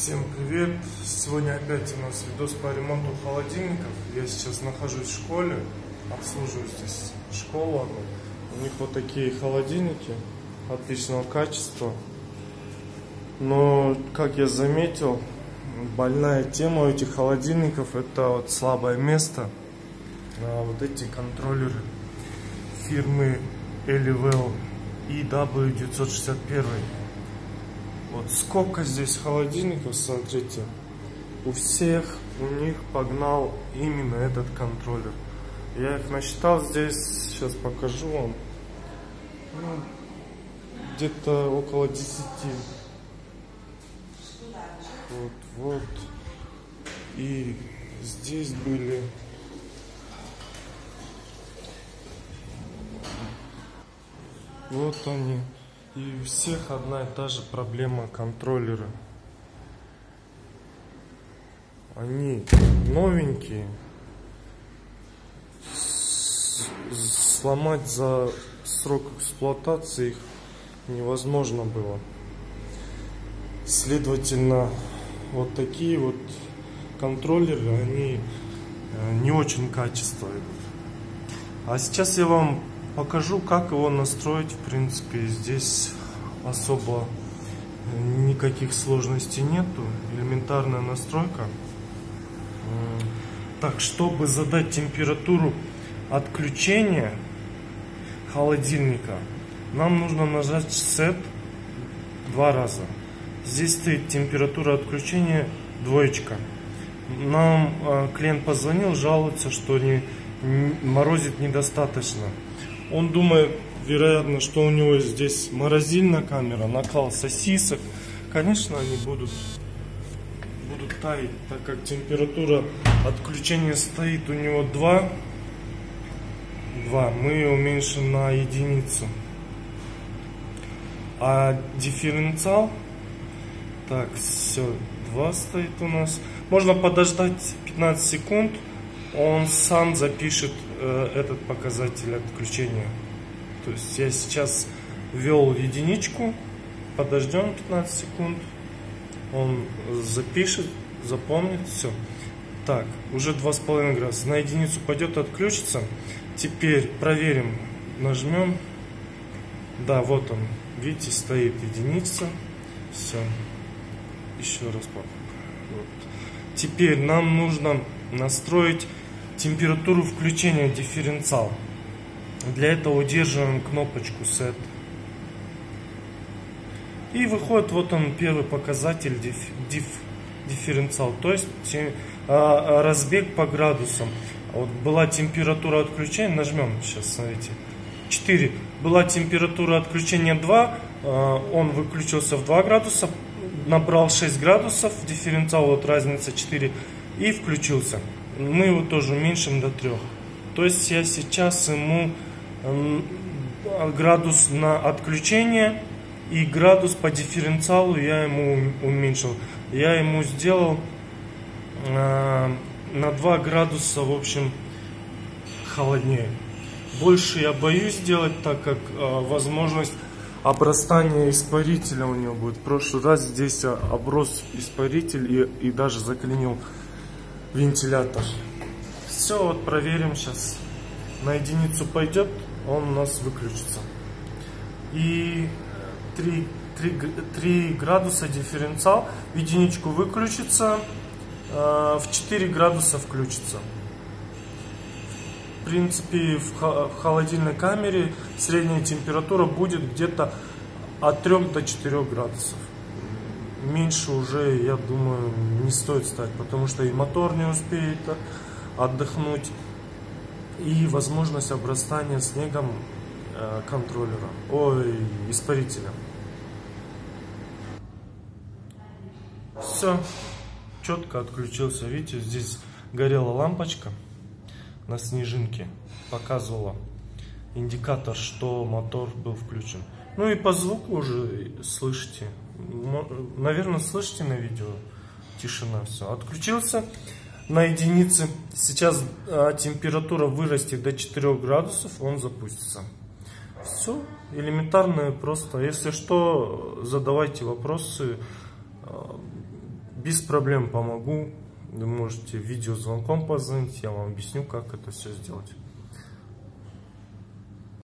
Всем привет! Сегодня опять у нас видос по ремонту холодильников. Я сейчас нахожусь в школе, обслуживаю здесь школу. У них вот такие холодильники отличного качества. Но, как я заметил, больная тема у этих холодильников это вот слабое место. А вот эти контроллеры фирмы Elivel EW961 вот сколько здесь холодильников, смотрите. У всех у них погнал именно этот контроллер. Я их насчитал здесь, сейчас покажу вам. Ну, где-то около 10. Вот, вот. И здесь были вот они и у всех одна и та же проблема контроллера. Они новенькие. Сломать за срок эксплуатации их невозможно было. Следовательно, вот такие вот контроллеры, они э, не очень качественные. А сейчас я вам покажу, как его настроить. В принципе, здесь особо никаких сложностей нету. Элементарная настройка. Так, чтобы задать температуру отключения холодильника, нам нужно нажать Set два раза. Здесь стоит температура отключения двоечка. Нам э, клиент позвонил, жалуется, что не, морозит недостаточно. Он думает, вероятно, что у него здесь морозильная камера, накал сосисок. Конечно, они будут, будут таять, так как температура отключения стоит у него 2. 2. Мы уменьшим на единицу. А дифференциал, так, все, 2 стоит у нас. Можно подождать 15 секунд, он сам запишет Э, этот показатель отключения. То есть я сейчас ввел единичку, подождем 15 секунд, он запишет, запомнит, все. Так, уже 2,5 градуса. На единицу пойдет, отключится. Теперь проверим, нажмем. Да, вот он, видите, стоит единица. Все. Еще раз попробуем. Вот. Теперь нам нужно настроить температуру включения дифференциал. Для этого удерживаем кнопочку Set. И выходит вот он первый показатель диф, диф, дифференциал, то есть те, а, разбег по градусам. Вот была температура отключения, нажмем сейчас, смотрите, 4. Была температура отключения 2, а, он выключился в 2 градуса, набрал 6 градусов, дифференциал, вот разница 4, и включился мы его тоже уменьшим до 3. То есть я сейчас ему градус на отключение и градус по дифференциалу я ему уменьшил. Я ему сделал э, на 2 градуса, в общем, холоднее. Больше я боюсь сделать, так как э, возможность обрастания испарителя у него будет. В прошлый раз здесь оброс испаритель и, и даже заклинил вентилятор. Все, вот проверим сейчас. На единицу пойдет, он у нас выключится. И 3, 3, 3 градуса дифференциал, в единичку выключится, э, в 4 градуса включится. В принципе, в холодильной камере средняя температура будет где-то от 3 до 4 градусов меньше уже, я думаю, не стоит ставить, потому что и мотор не успеет отдохнуть, и возможность обрастания снегом э, контроллера, ой, испарителя. Все, четко отключился, видите, здесь горела лампочка на снежинке, показывала индикатор, что мотор был включен. Ну и по звуку уже слышите, наверное, слышите на видео, тишина, все. Отключился на единице. Сейчас а, температура вырастет до 4 градусов, он запустится. Все, элементарно просто. Если что, задавайте вопросы. А, Без проблем помогу. Вы можете видеозвонком позвонить, я вам объясню, как это все сделать.